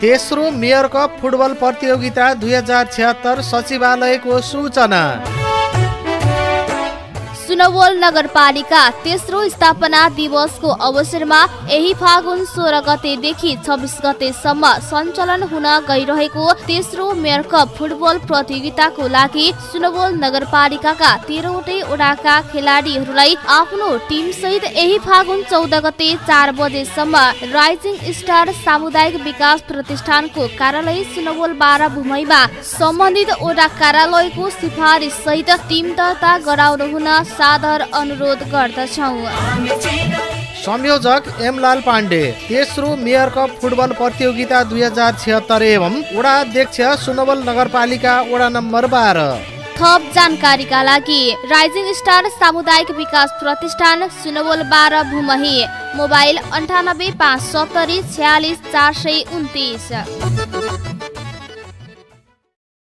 तेस्रो mayor cup football प्रतियोगिता दुई हजार छ्यात्तर सचिवालयको सूचना। सुनवल नगरपालिका तेस्रो स्थापना दिवसको अवसरमा यही फागुन सोह्र गतेदेखि छब्बिस गतेसम्म सञ्चालन हुन गइरहेको तेस्रो मेयर कप फुटबल प्रतियोगिताको लागि सुनवल नगरपालिकाका तेह्रवटै वडाका खेलाडीहरूलाई आफ्नो टिम सहित यही फागुन चौध गते चार बजेसम्म राइजिङ स्टार सामुदायिक विकास प्रतिष्ठानको कार्यालय सुनवल बाह्र भूमैमा सम्बन्धित वडा कार्यालयको सिफारिस सहित टिम दर्ता गराउनु हुन सादर अनुरोध गर्दछौ। संयोजक एमलाल पाण्डे तेस्रो मेयर कप फुटबल प्रतियोगिता दुई हजार छिहत्तर एवं वडा अध्यक्ष सुनवल नगरपालिका वडा नम्बर बाह्र। थप जानकारीका लागि राइजिङ स्टार सामुदायिक विकास प्रतिष्ठान सुनवल बाह्र भूमही मोबाइल अन्ठानब्बे पाँच सत्तरी छ्यालिस चार सय उन्तिस।